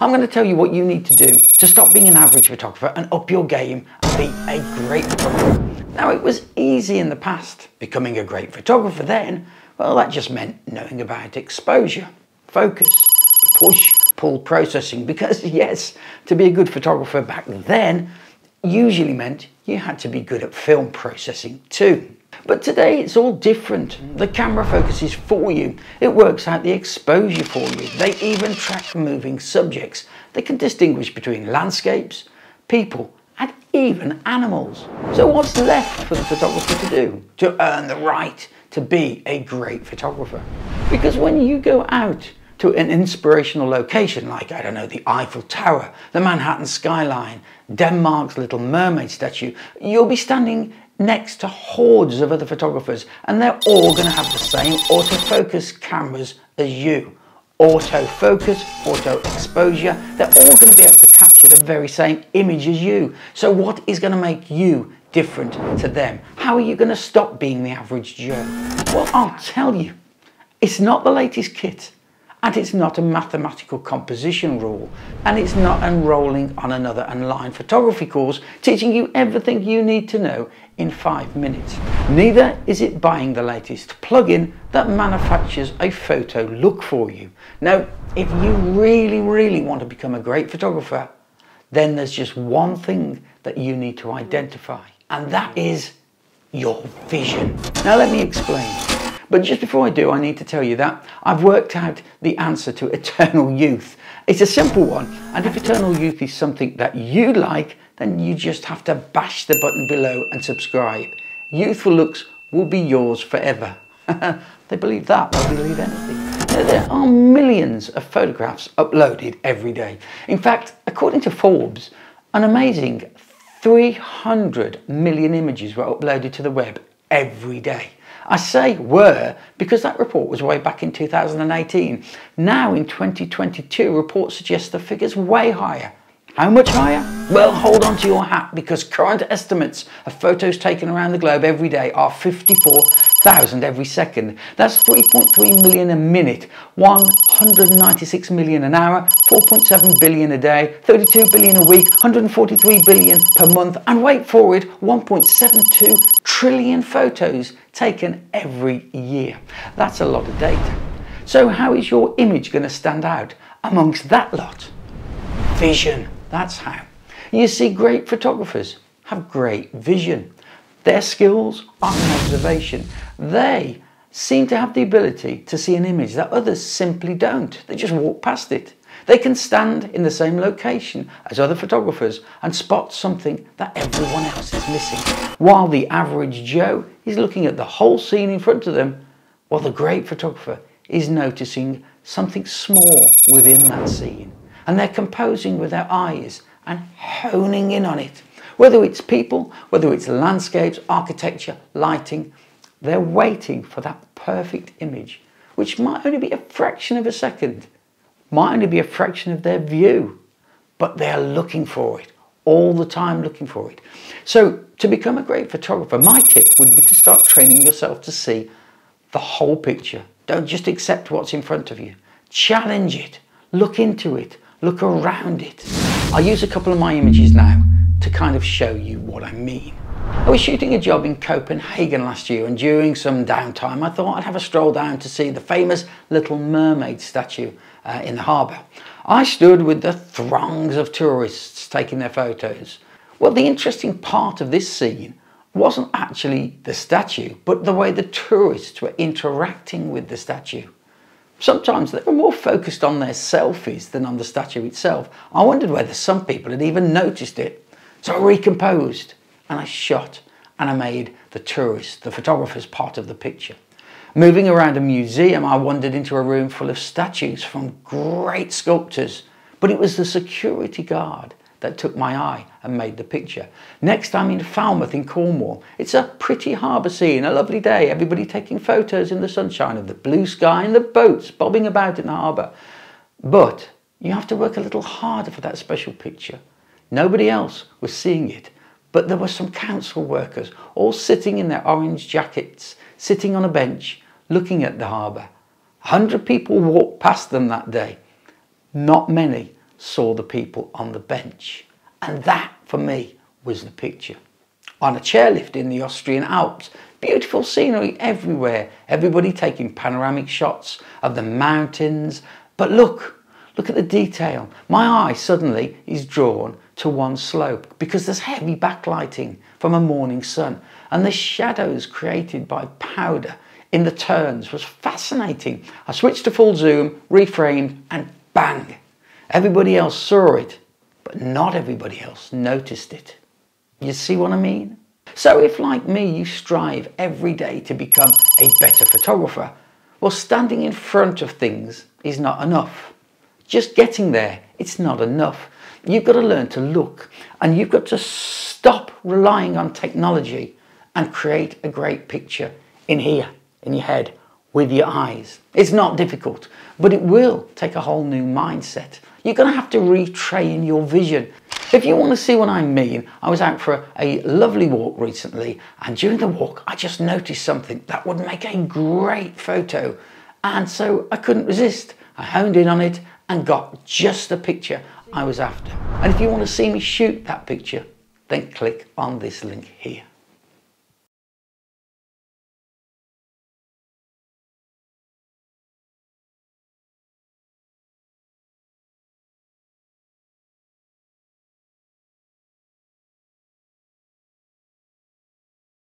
I'm going to tell you what you need to do to stop being an average photographer and up your game and be a great photographer. Now, it was easy in the past. Becoming a great photographer then, well, that just meant knowing about exposure, focus, push, pull processing. Because, yes, to be a good photographer back then usually meant you had to be good at film processing too. But today it's all different. The camera focuses for you. It works out the exposure for you. They even track moving subjects. They can distinguish between landscapes, people, and even animals. So what's left for the photographer to do to earn the right to be a great photographer? Because when you go out to an inspirational location like, I don't know, the Eiffel Tower, the Manhattan skyline, Denmark's Little Mermaid statue, you'll be standing next to hordes of other photographers and they're all going to have the same autofocus cameras as you. Autofocus, auto exposure, they're all going to be able to capture the very same image as you. So what is going to make you different to them? How are you going to stop being the average Joe? Well, I'll tell you, it's not the latest kit and it's not a mathematical composition rule and it's not enrolling on another online photography course teaching you everything you need to know in five minutes. Neither is it buying the latest plugin that manufactures a photo look for you. Now, if you really, really want to become a great photographer, then there's just one thing that you need to identify, and that is your vision. Now, let me explain. But just before I do, I need to tell you that I've worked out the answer to eternal youth. It's a simple one, and if eternal youth is something that you like, then you just have to bash the button below and subscribe. Youthful looks will be yours forever. they believe that, they'll believe anything. There are millions of photographs uploaded every day. In fact, according to Forbes, an amazing 300 million images were uploaded to the web every day. I say were because that report was way back in 2018. Now in 2022, reports suggest the figure's way higher. How much higher? Well, hold on to your hat because current estimates of photos taken around the globe every day are 54,000 every second. That's 3.3 million a minute, 196 million an hour, 4.7 billion a day, 32 billion a week, 143 billion per month, and wait for it, 1.72 trillion photos taken every year. That's a lot of data. So how is your image going to stand out amongst that lot? Vision. That's how. You see, great photographers have great vision. Their skills are in observation. They seem to have the ability to see an image that others simply don't. They just walk past it. They can stand in the same location as other photographers and spot something that everyone else is missing. While the average Joe is looking at the whole scene in front of them, while the great photographer is noticing something small within that scene and they're composing with their eyes and honing in on it. Whether it's people, whether it's landscapes, architecture, lighting, they're waiting for that perfect image, which might only be a fraction of a second, might only be a fraction of their view, but they're looking for it, all the time looking for it. So to become a great photographer, my tip would be to start training yourself to see the whole picture. Don't just accept what's in front of you. Challenge it, look into it, look around it. I'll use a couple of my images now to kind of show you what I mean. I was shooting a job in Copenhagen last year and during some downtime I thought I'd have a stroll down to see the famous Little Mermaid statue uh, in the harbour. I stood with the throngs of tourists taking their photos. Well, the interesting part of this scene wasn't actually the statue, but the way the tourists were interacting with the statue. Sometimes they were more focused on their selfies than on the statue itself. I wondered whether some people had even noticed it. So I recomposed and I shot and I made the tourist, the photographer's part of the picture. Moving around a museum, I wandered into a room full of statues from great sculptors, but it was the security guard that took my eye and made the picture. Next I'm in Falmouth in Cornwall. It's a pretty harbour scene, a lovely day, everybody taking photos in the sunshine of the blue sky and the boats bobbing about in the harbour. But you have to work a little harder for that special picture. Nobody else was seeing it, but there were some council workers all sitting in their orange jackets, sitting on a bench, looking at the harbour. A hundred people walked past them that day. Not many saw the people on the bench. And that, for me, was the picture. On a chairlift in the Austrian Alps, beautiful scenery everywhere, everybody taking panoramic shots of the mountains. But look, look at the detail. My eye suddenly is drawn to one slope because there's heavy backlighting from a morning sun and the shadows created by powder in the turns was fascinating. I switched to full zoom, reframed and bang, everybody else saw it, but not everybody else noticed it. You see what I mean? So if like me you strive every day to become a better photographer, well standing in front of things is not enough. Just getting there, it's not enough. You've got to learn to look and you've got to stop relying on technology and create a great picture in here, in your head, with your eyes. It's not difficult, but it will take a whole new mindset. You're going to have to retrain your vision. If you want to see what I mean, I was out for a lovely walk recently, and during the walk, I just noticed something that would make a great photo. And so I couldn't resist. I honed in on it and got just the picture I was after. And if you want to see me shoot that picture, then click on this link here.